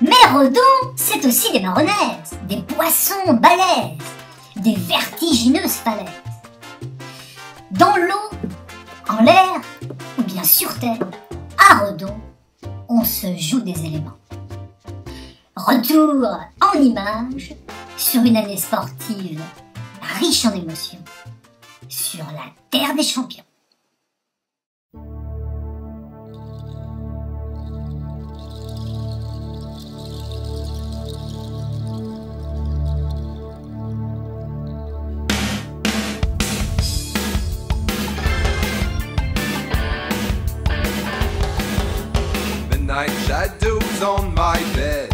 Mais Redon, c'est aussi des marronnaises, des poissons balèzes, des vertigineuses falaises. Dans l'eau, en l'air ou bien sur terre, à Redon, on se joue des éléments. Retour en images sur une année sportive riche en émotions sur la terre des champions. On my bed.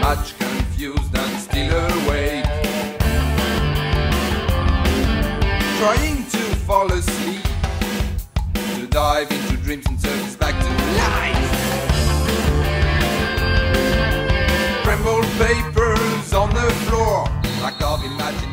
Much confused and still awake. Trying to fall asleep. To dive into dreams and surface back to life. Trembled papers on the floor. Lack of imagination.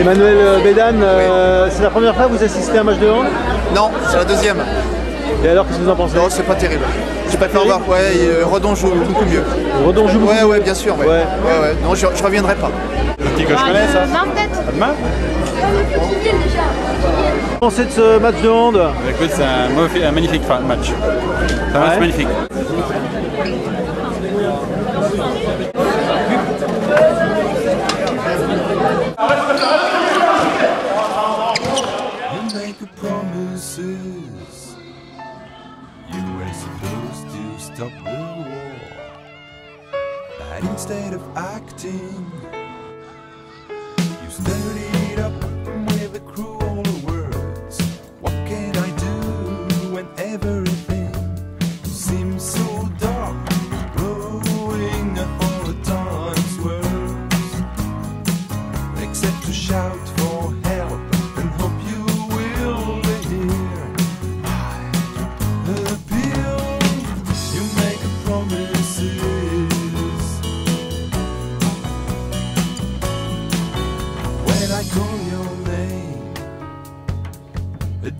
Emmanuel euh, Bédane, euh, c'est la première fois que vous assistez à un match de hand? Non, c'est la deuxième. Et alors, qu'est-ce que vous en pensez? Non, c'est pas terrible. Je préfère voir, ouais, et, euh, Redon joue beaucoup mieux. Redon joue beaucoup Ouais, mieux. ouais, bien sûr, ouais. Ouais. Ouais, ouais. Non, je, je reviendrai pas. Petit que je connais, ça. Demain peut-être? Demain Pensez de ce match de hand? Écoute, c'est un, magnifique match. C'est un match magnifique. Acting,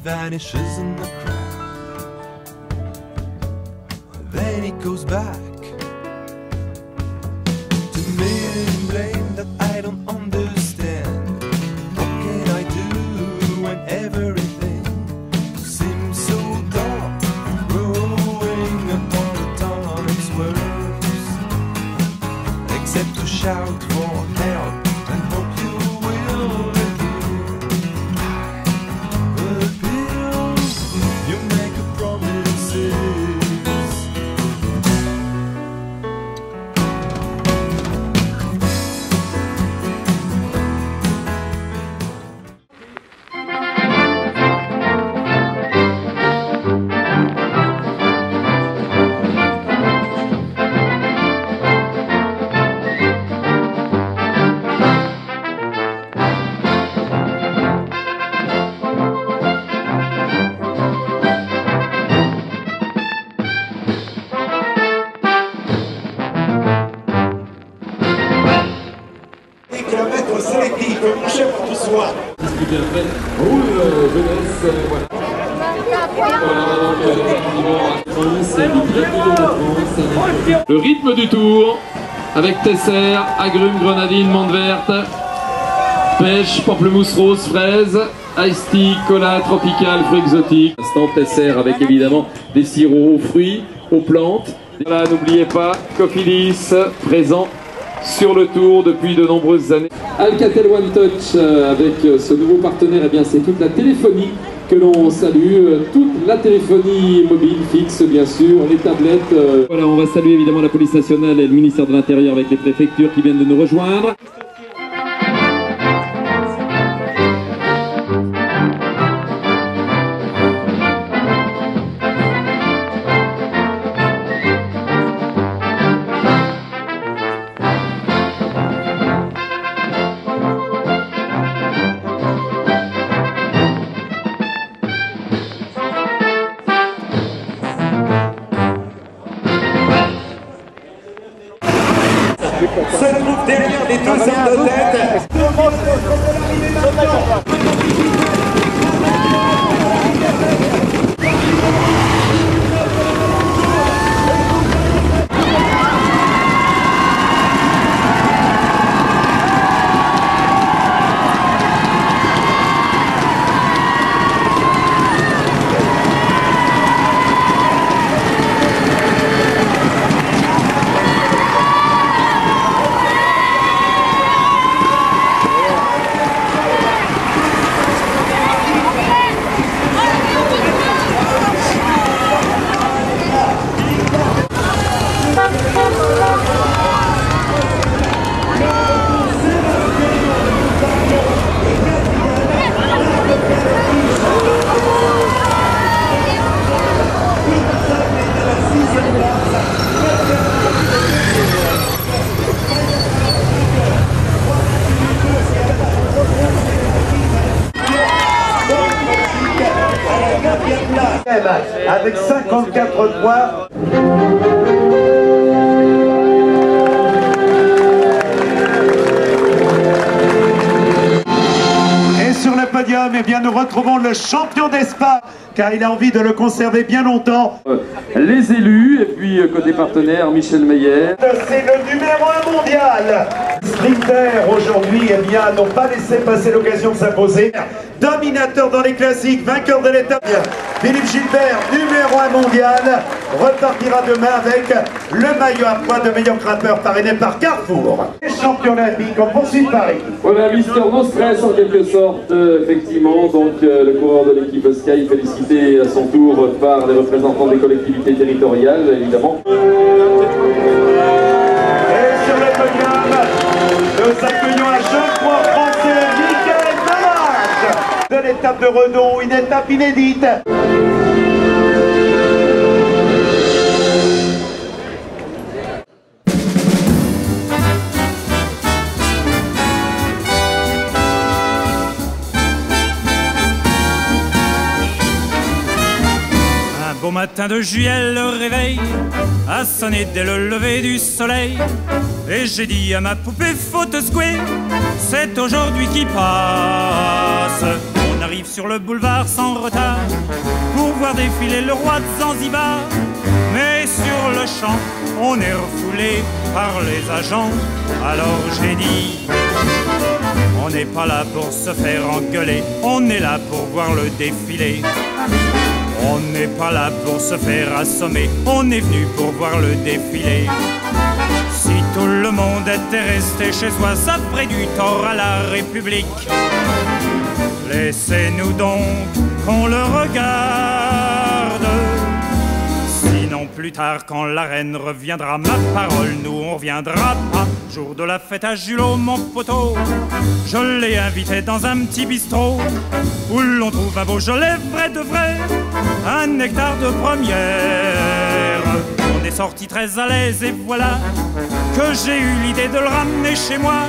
vanishes in the crowd. Then he goes back Le rythme du tour avec Tesser, agrumes, grenadine, menthe verte, pêche, pamplemousse rose, fraise, iced tea, cola, tropical, fruits exotiques. Instant Tesser avec évidemment des sirops aux fruits, aux plantes. Voilà, n'oubliez pas, Cofidis présent sur le tour depuis de nombreuses années. Alcatel One Touch euh, avec euh, ce nouveau partenaire, eh bien c'est toute la téléphonie que l'on salue, euh, toute la téléphonie mobile fixe bien sûr, les tablettes. euh. Voilà, on va saluer évidemment la police nationale et le ministère de l'Intérieur avec les préfectures qui viennent de nous rejoindre. Le champion d'Espagne, car il a envie de le conserver bien longtemps. Les élus et puis euh, côté partenaire Michel Meyer. C'est le numéro 1 mondial. Sprinter aujourd'hui, eh bien, n'ont pas laissé passer l'occasion de s'imposer. Dominateur dans les classiques, vainqueur de l'étape. Philippe Gilbert, numéro 1 mondial, repartira demain avec le maillot à poids de meilleur grimpeur parrainé par Carrefour. Les champions olympiques, on poursuit Paris. Voilà, Mister No Stress en quelque sorte, euh, effectivement. Donc euh, le coureur de l'équipe Sky félicité à son tour par les représentants des collectivités territoriales, évidemment. Et sur le podium, nous accueillons français, Michael De l'étape de Redon, une étape inédite. Un beau matin de juillet, le réveil a sonné dès le lever du soleil. Et j'ai dit à ma poupée, faut te c'est aujourd'hui qui passe. Arrive sur le boulevard sans retard pour voir voir défiler le roi de Zanzibar. Mais sur le champ, on est refoulé par les agents. Alors j'ai dit, on n'est pas là pour se faire engueuler, on est là pour voir le défilé. On n'est pas là pour se faire assommer, on est venu pour voir le défilé. Si tout le monde était resté chez soi, ça ferait du tort à la République. Laissez-nous donc qu'on le regarde. Sinon, plus tard, quand la reine reviendra, ma parole, nous on reviendra pas. Jour de la fête à Julot, mon poteau, je l'ai invité dans un petit bistrot où l'on trouve un beau gelé vrai de vrai, un nectar de première. On est sorti très à l'aise et voilà que j'ai eu l'idée de le ramener chez moi.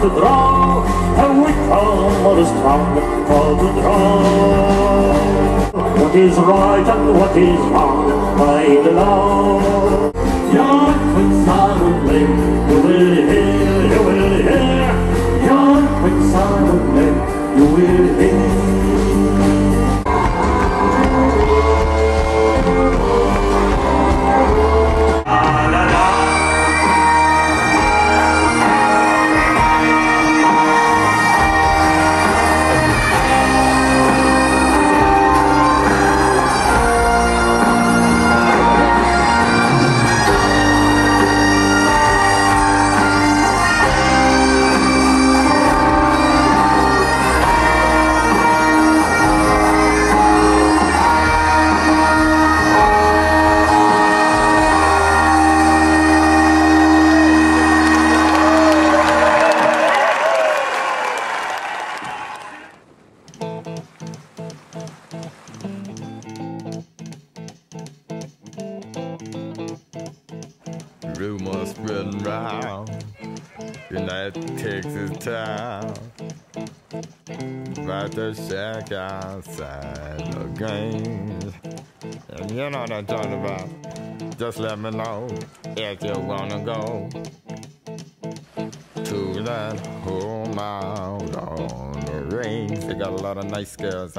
De en we strong the. What is right and what is wrong, by the law. Your quick silent you will hear, you will hear. Your quick silent you will hear. The games. And you know what I'm talking about. Just let me know if you wanna go to that home out on the range. They got a lot of nice girls.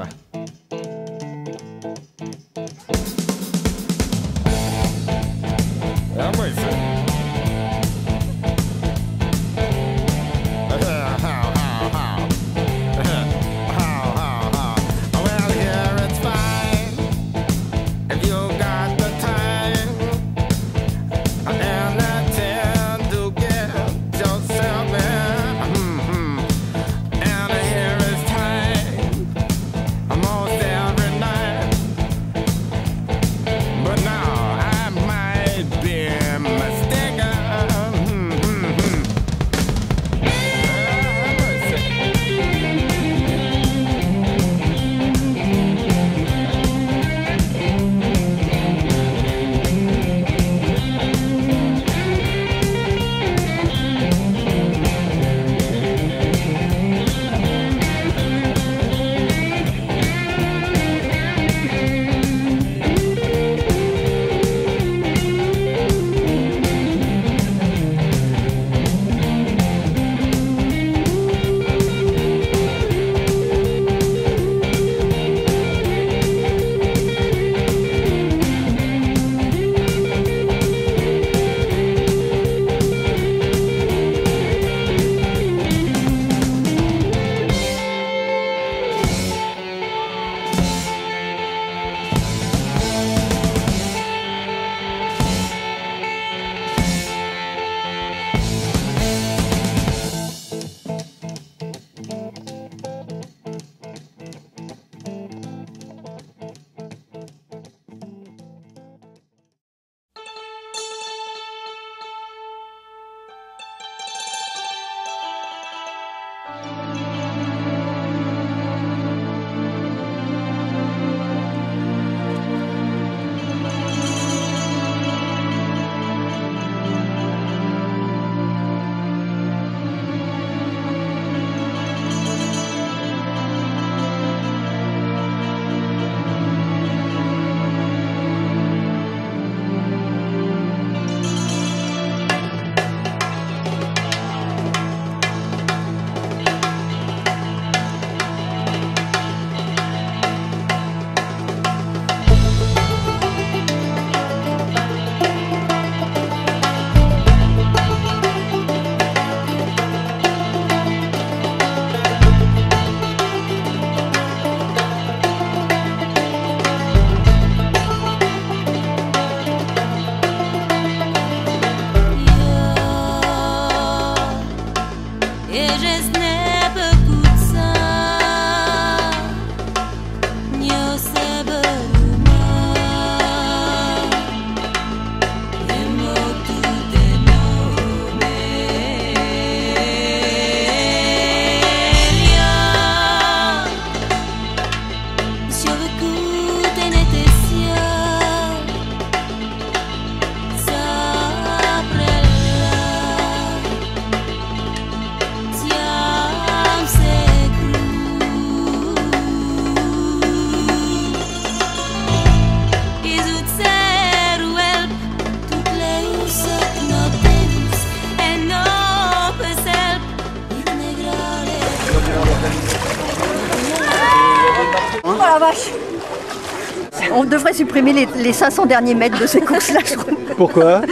Les, les 500 derniers mètres de ces courses-là, je trouve. Pourquoi?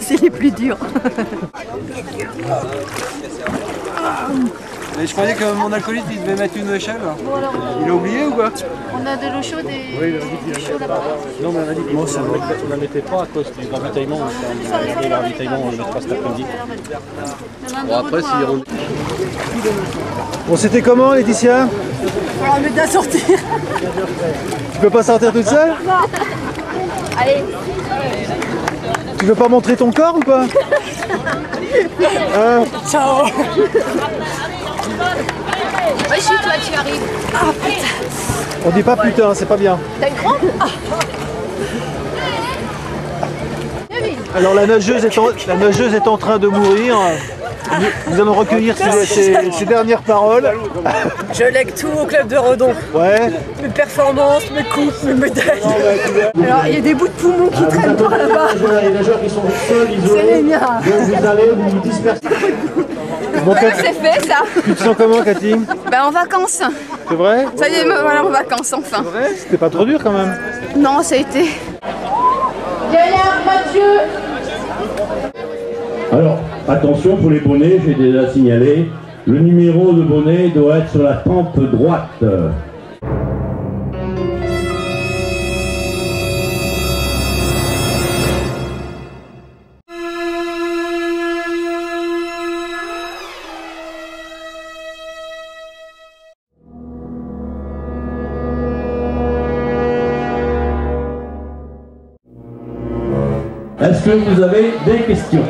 C'est les plus durs. Mais je croyais que mon alcooliste il devait mettre une échelle. Il a oublié ou quoi? On a de l'eau chaude et Oui, du chaud là-bas. Non, mais on a dit qu'on ne la mettait pas à cause du ravitaillement. On a regardé le ravitaillement, on le mettra cet après-midi. Bon, après, s'ils iront. Bon, c'était comment, Laetitia? Alors, me à sortir. Tu peux pas sortir toute seule? Allez. Tu veux pas montrer ton corps ou quoi Hein Ciao. Wesh, toi, tu arrives. Ah putain. On dit pas putain, c'est pas bien. T'as une crampe Alors la nageuse est en, la nageuse est en train de mourir. Nous, nous allons recueillir ses, ses- ses dernières paroles. Je lègue tout au club de Redon. Ouais. Mes performances, mes coupes, mes médailles. Alors, il y a des bouts de poumons qui traînent par là-bas. Les nageurs qui sont seuls, C'est les miens. Vous allez vous disperser. Bon, C'est fait ça tu te sens comment, Cathy? Bah en vacances. C'est vrai? Ça y est, me voilà en vacances enfin. C'était pas trop dur quand même. Non, ça a été. Gaillard Mathieu. Attention pour les bonnets, j'ai déjà signalé. Le numéro de bonnet doit être sur la tempe droite. Est-ce que vous avez des questions?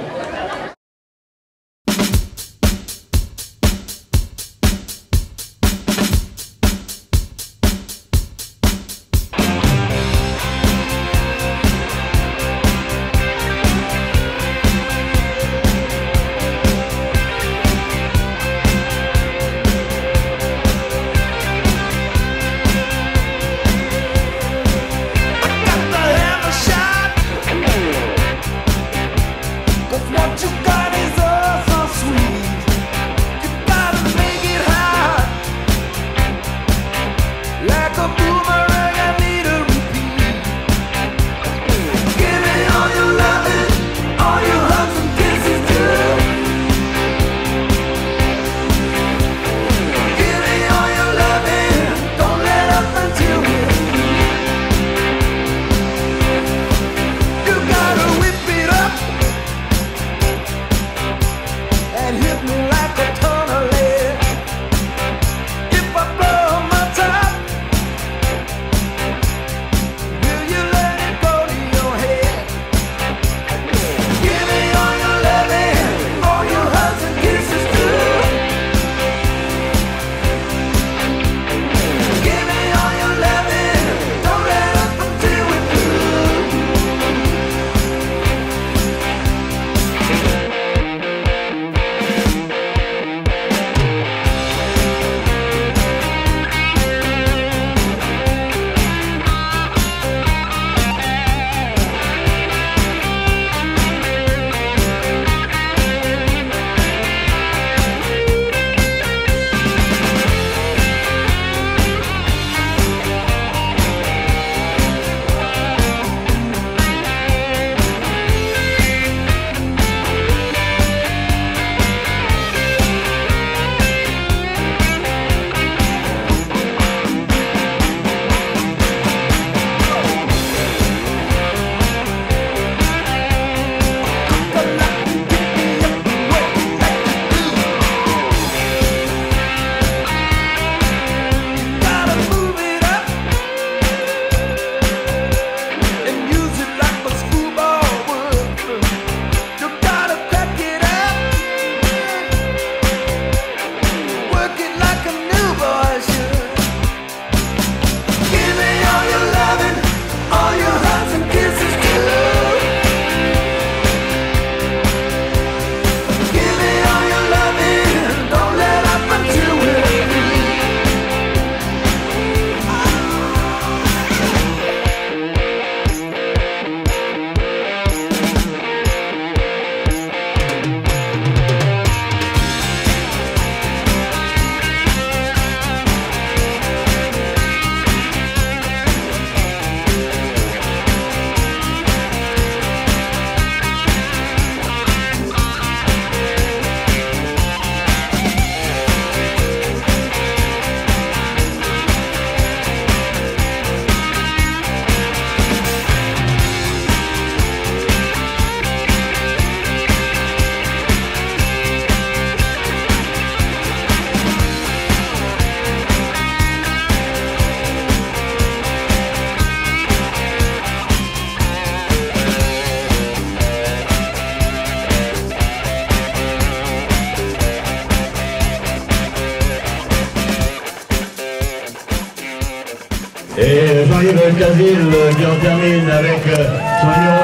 Casil qui en termine avec euh, son numéro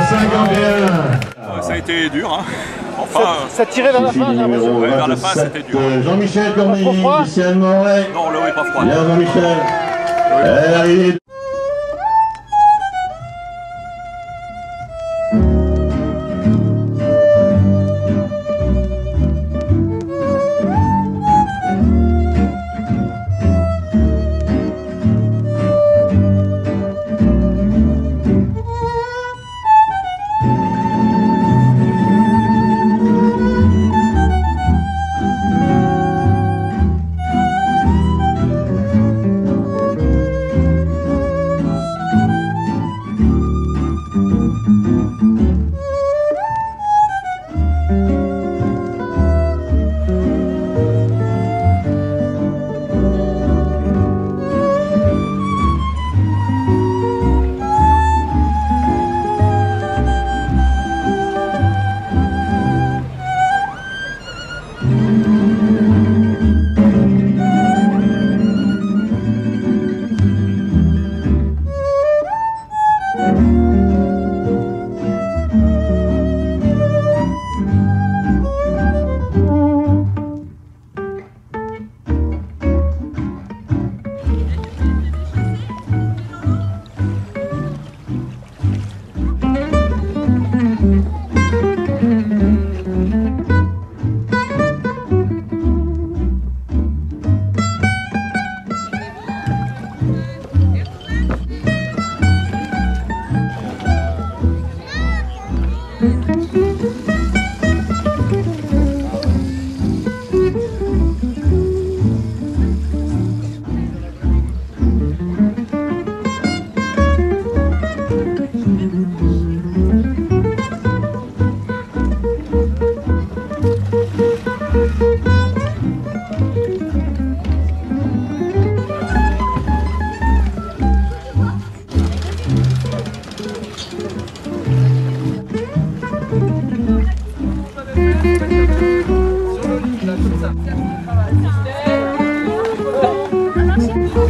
51. Ça a été dur, hein. Enfin, Ça tirait vers la fin, l'impression. ouais, vers la fin, c'était dur. Euh, Jean-Michel froid Lucien Moret. Non, l'eau est pas froide. Bien Jean-Michel. Elle arrive. Thank you.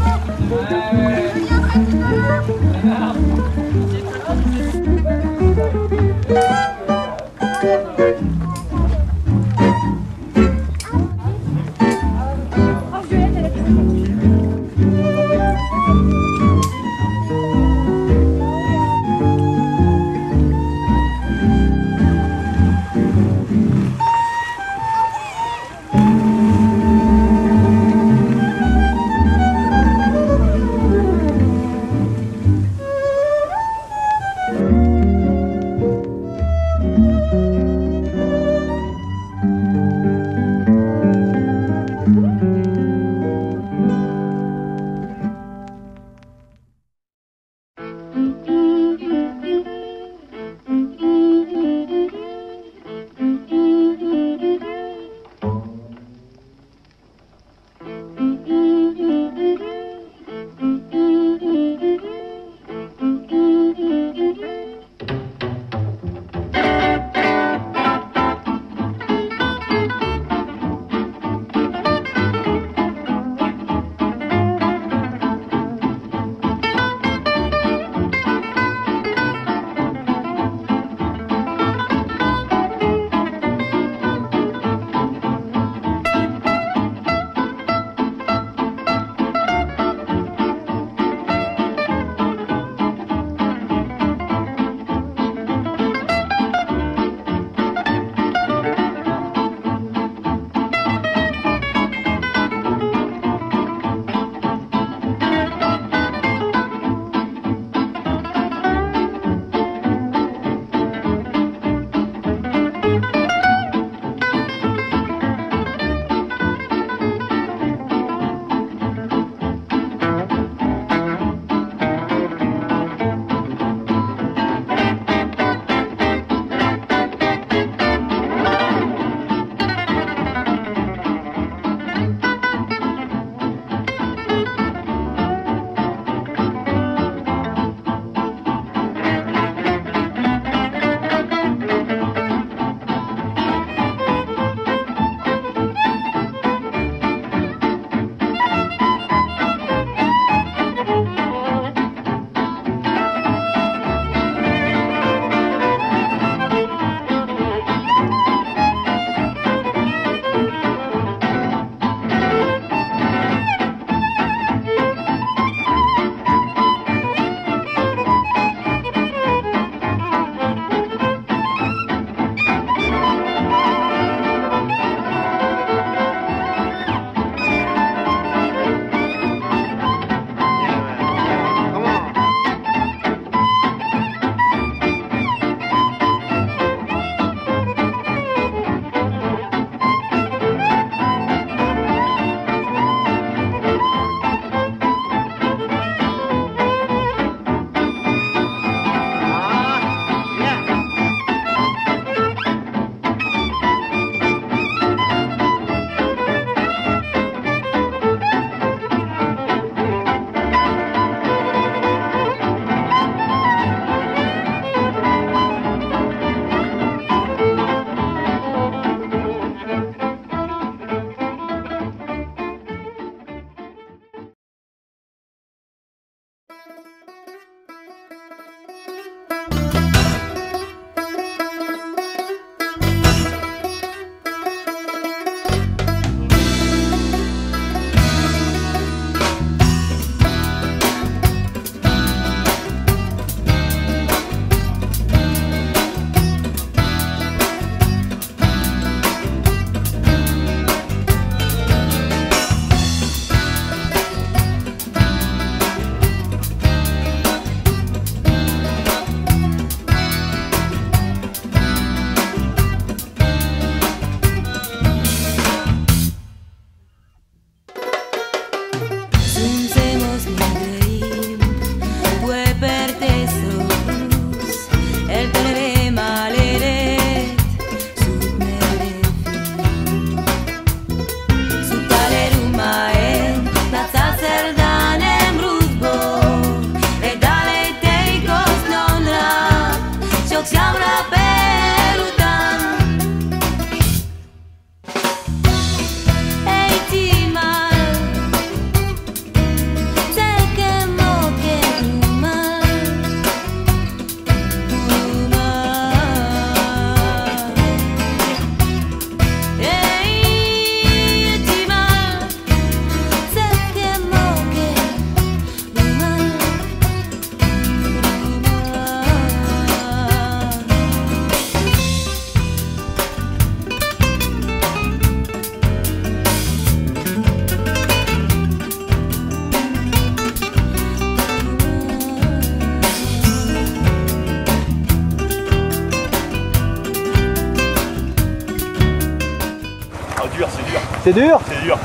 C'est dur C'est dur.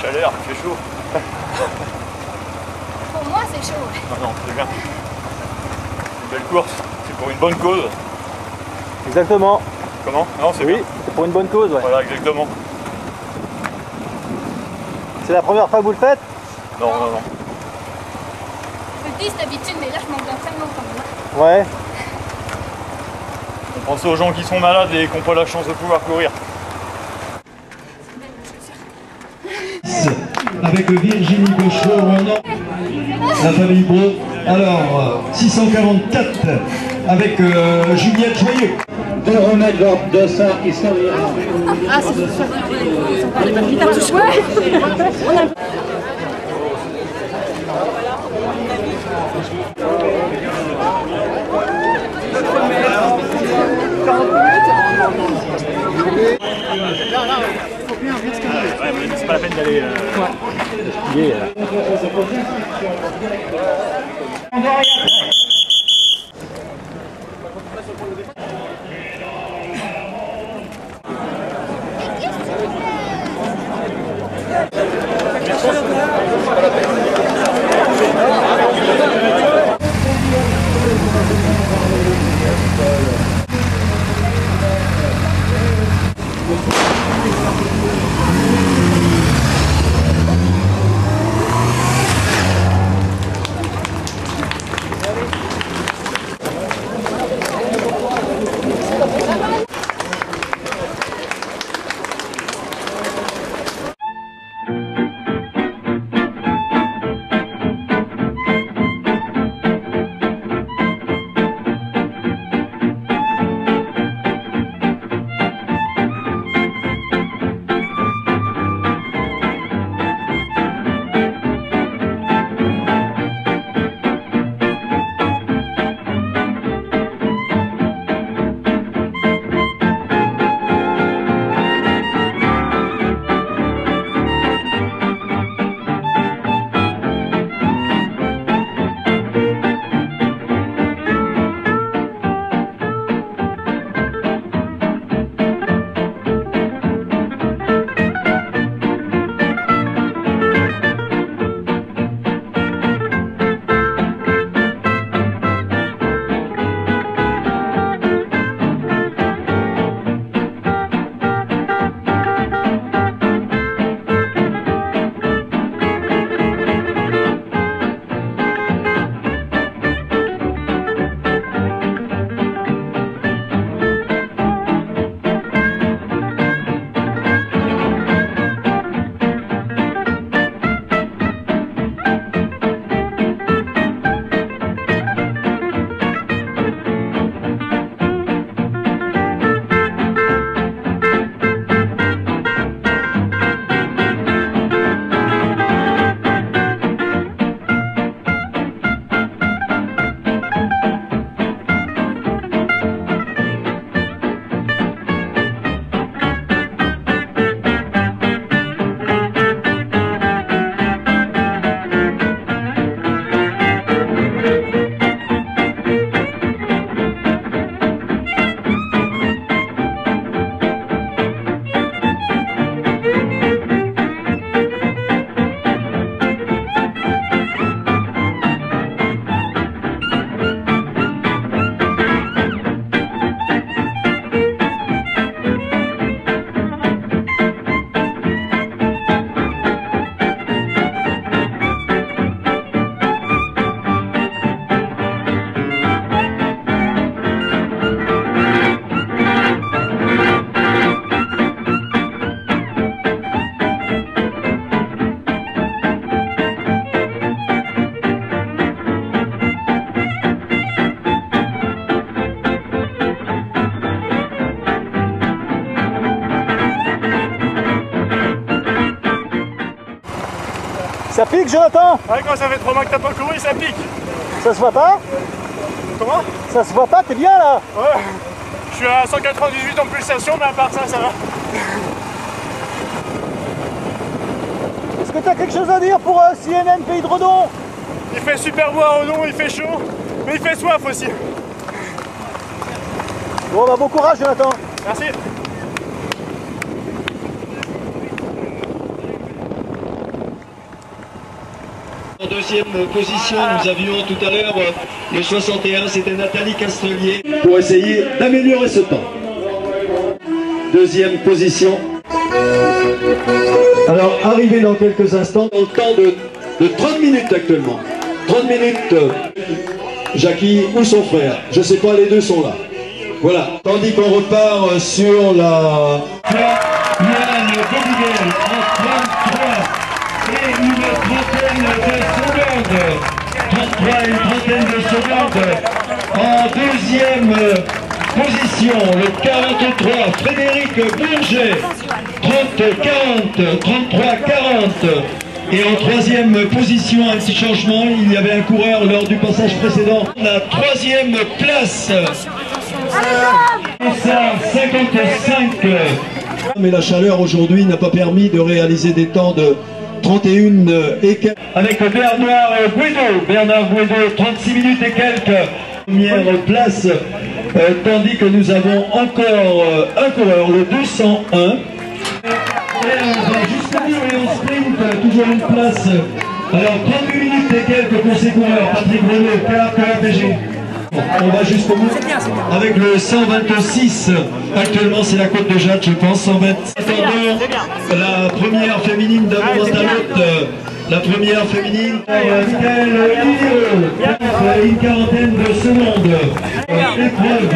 Chaleur, il fait chaud. Pour moi, c'est chaud. Non, non, c'est bien. Une belle course, c'est pour une bonne cause. Exactement. Comment? Non, c'est Oui, bien. c'est pour une bonne cause, ouais. Voilà, exactement. C'est la première fois que vous le faites? Non, non, non. Je le dis d'habitude, mais là, je manque d'entraînement quand même. Ouais. Pensez aux gens qui sont malades et qui n'ont pas la chance de pouvoir courir. Avec Virginie Gauchot, la famille Beau. Alors, euh, 644 avec euh, Juliette Joyeux. De remettre l'ordre de ça qui servira. Ah, c'est pour ça. On parlait pas de guitare, touche. Ouais. c'est pas la peine d'aller. Ça pique, Jonathan Ouais, quand ça fait trois mois que t'as pas couru, ça pique. Ça se voit pas Comment Ça se voit pas, t'es bien là Ouais. Je suis à 198 en pulsation, mais à part ça, ça va. Est-ce que t'as quelque chose à dire pour euh, CNN Pays de Redon Il fait super beau à Redon, il fait chaud, mais il fait soif aussi. Bon bah bon courage Jonathan Merci. Deuxième position, nous avions tout à l'heure euh, le 61, c'était Nathalie Castelier, pour essayer d'améliorer ce temps. Deuxième position. Alors, arrivé dans quelques instants, dans le temps de, de 30 minutes actuellement. 30 minutes, euh, Jackie ou son frère, je sais pas, les deux sont là. Voilà, tandis qu'on repart euh, sur la... secondes. 33 et une trentaine de secondes. En deuxième euh, position, le 43, Frédéric Bourget. 30-40, 33-40. Et en troisième position, un petit changement, il y avait un coureur lors du passage précédent. La troisième place. Et ça, 55. Mais la chaleur aujourd'hui n'a pas permis de réaliser des temps de 31 et quelques. Avec Bernard Guido, Bernard Guido, 36 minutes et quelques. Première place, euh, tandis que nous avons encore euh, un coureur, le 201. Et on sprint, euh, toujours une place. Alors 38 minutes et quelques pour ces coureurs, Patrick Renaud, KPG. On va jusqu'au bout. Avec le 126. Actuellement, c'est la côte de Jade, je pense. 120. Attendons la première féminine moment à l'autre. La première féminine, euh, Michael Lille, une quarantaine de secondes. Euh, Épreuve.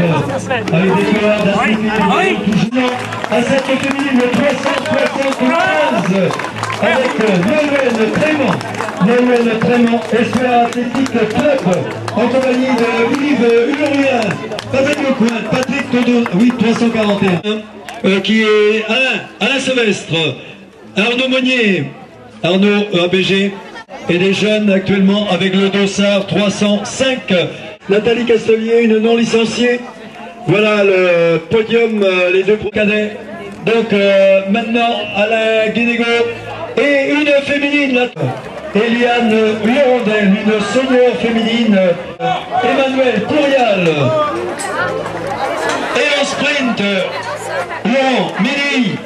Avec des coureurs d'athlétisme toujours à cette féminine, le 375 avec Nolwenn Trémont. Nolwenn Trémont, Espoir Athlétique Club, en compagnie de Yves Hulurien, Patrick Lecoin, Patrick Todo, oui, 341, euh, qui est Alain, Alain Sylvestre, Arnaud Monnier, Arnaud euh, ABG, et des jeunes actuellement avec le dossard 305. Nathalie Castelier, une non licenciée. Voilà le podium, euh, les deux cadets. Donc maintenant, Alain Guénégo et une féminine. Eliane Lirondelle, une senior féminine. Emmanuel Courial. Et en sprint, Laurent Méli.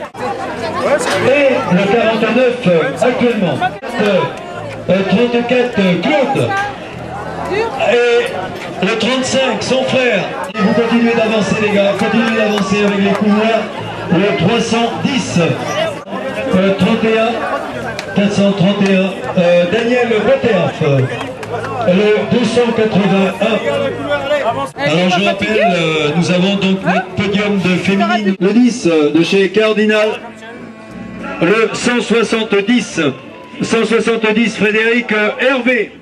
Et le 49 actuellement. Euh, 34 Claude. Et le 35, son frère. Et vous continuez d'avancer les gars, continuez d'avancer avec les coureurs. Le 310, euh, 31, 431, euh, Daniel Boterf. Le 281. Alors je rappelle, euh, nous avons donc notre podium de féminine. Le 10 euh, de chez Cardinal. Le 170, 170 Frédéric Hervé.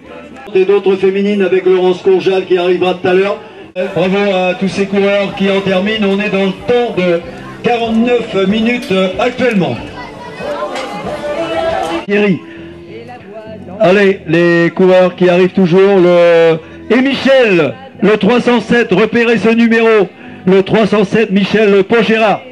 Et d'autres féminines avec Laurence Courjal qui arrivera tout à l'heure. Bravo à tous ces coureurs qui en terminent. On est dans le temps de 49 minutes actuellement. Allez, les coureurs qui arrivent toujours. Et Michel, le 307, repérez ce numéro. Le 307, Michel Pogera.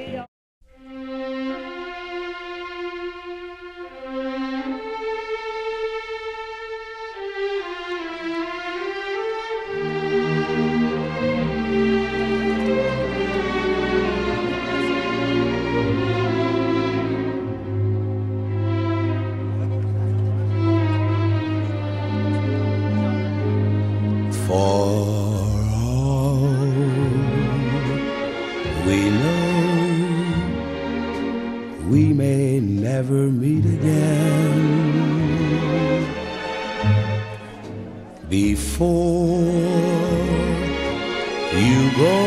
You go,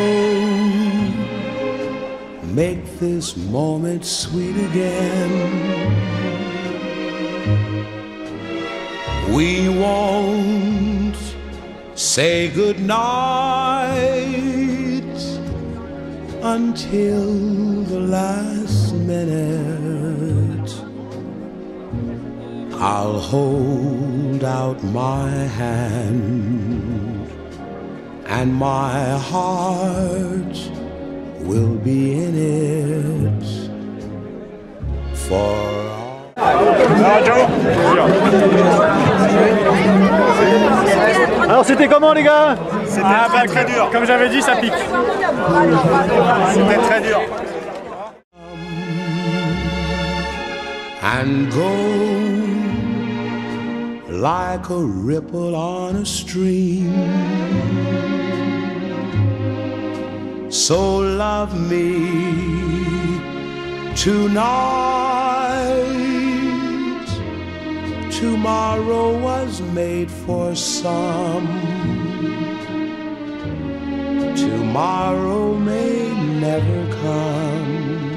make this moment sweet again. We won't say goodnight until the last minute. I'll hold out my hand, and my heart will be in it for Alors c'était comment les gars C'était ah, très dur. Comme j'avais dit, ça pique. C'était très dur. and go like a ripple on a stream. So love me tonight. Tomorrow was made for some. Tomorrow may never come,